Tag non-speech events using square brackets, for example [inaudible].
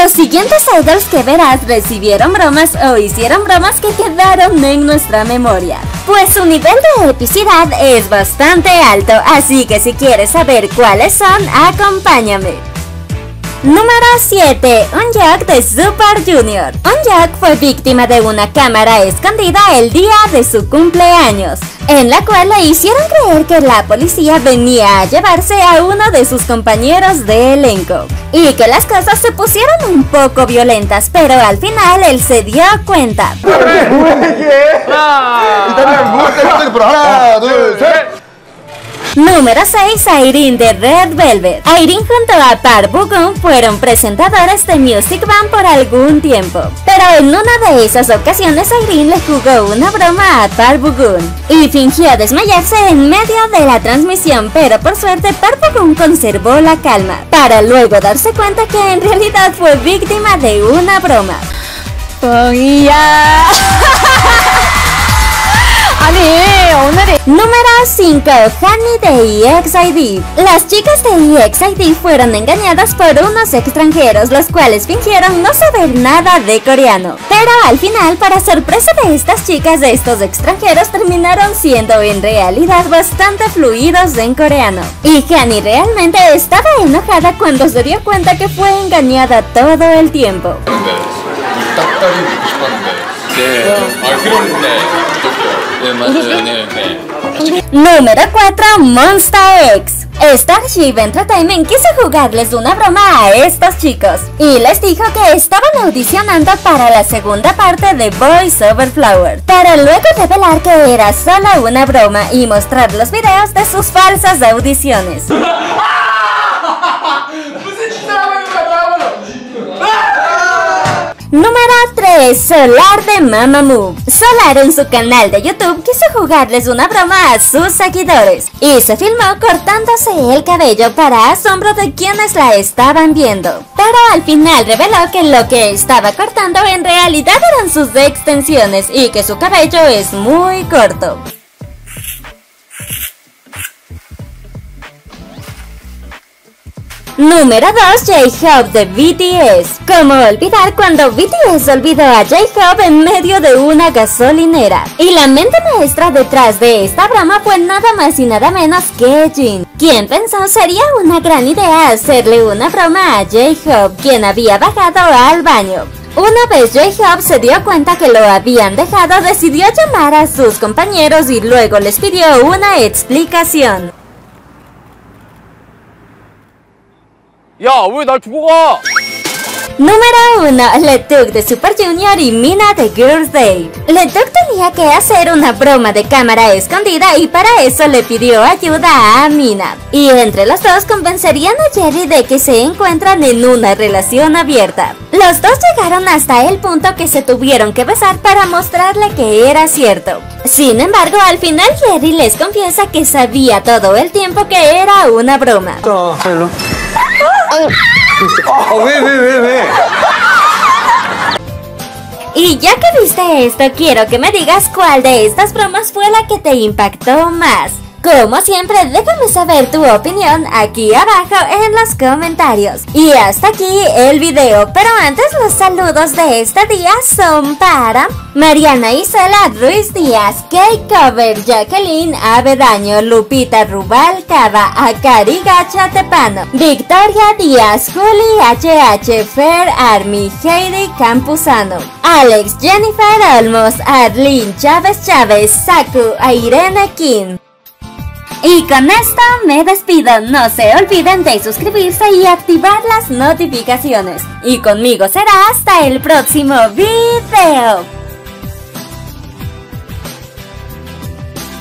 Los siguientes idols que verás recibieron bromas o hicieron bromas que quedaron en nuestra memoria. Pues su nivel de epicidad es bastante alto, así que si quieres saber cuáles son, acompáñame. Número 7. Un Jack de Super Junior. Un Jack fue víctima de una cámara escondida el día de su cumpleaños, en la cual le hicieron creer que la policía venía a llevarse a uno de sus compañeros de elenco. Y que las cosas se pusieron un poco violentas, pero al final él se dio cuenta. [laughs] Número 6. Irene de Red Velvet. Irene junto a Park Bugun fueron presentadores de Music Band por algún tiempo. Pero en una de esas ocasiones Irene le jugó una broma a Park Bugun y fingió desmayarse en medio de la transmisión, pero por suerte Park Bugun conservó la calma, para luego darse cuenta que en realidad fue víctima de una broma. [laughs] Número 5. Honey de EXID. Las chicas de EXID fueron engañadas por unos extranjeros, los cuales fingieron no saber nada de coreano. Pero al final, para sorpresa de estas chicas, estos extranjeros terminaron siendo en realidad bastante fluidos en coreano. Y Honey realmente estaba enojada cuando se dio cuenta que fue engañada todo el tiempo. Número 4. Monster X Starship Entertainment quiso jugarles una broma a estos chicos y les dijo que estaban audicionando para la segunda parte de Boys Over Flower, para luego revelar que era solo una broma y mostrar los videos de sus falsas audiciones. [laughs] Número 3. Solar de Mamamoo. Solar en su canal de YouTube quiso jugarles una broma a sus seguidores y se filmó cortándose el cabello para asombro de quienes la estaban viendo. Pero al final reveló que lo que estaba cortando en realidad eran sus extensiones y que su cabello es muy corto. Número 2. J-Hope de BTS. ¿Cómo olvidar cuando BTS olvidó a J-Hope en medio de una gasolinera? Y la mente maestra detrás de esta broma fue nada más y nada menos que Jin, quien pensó sería una gran idea hacerle una broma a J-Hope, quien había bajado al baño. Una vez J-Hope se dio cuenta que lo habían dejado, decidió llamar a sus compañeros y luego les pidió una explicación. Número 1. Letuk de Super Junior y Mina de Girls' Day. Letuk tenía que hacer una broma de cámara escondida y para eso le pidió ayuda a Mina. Y entre los dos convencerían a Jerry de que se encuentran en una relación abierta. Los dos llegaron hasta el punto que se tuvieron que besar para mostrarle que era cierto. Sin embargo, al final Jerry les confiesa que sabía todo el tiempo que era una broma. Y ya que viste esto, quiero que me digas cuál de estas bromas fue la que te impactó más. Como siempre, déjame saber tu opinión aquí abajo en los comentarios. Y hasta aquí el video, pero antes los saludos de este día son para Mariana Isela Ruiz Díaz, Kate Cover, Jacqueline Avedaño, Lupita Rubalcaba, Akari Gacha Tepano, Victoria Díaz, Juli HH, Fair Army, Heidi Campuzano, Alex Jennifer Olmos, Arlene Chávez Chávez, Saku, Irene King. Y con esto me despido, no se olviden de suscribirse y activar las notificaciones. Y conmigo será hasta el próximo video.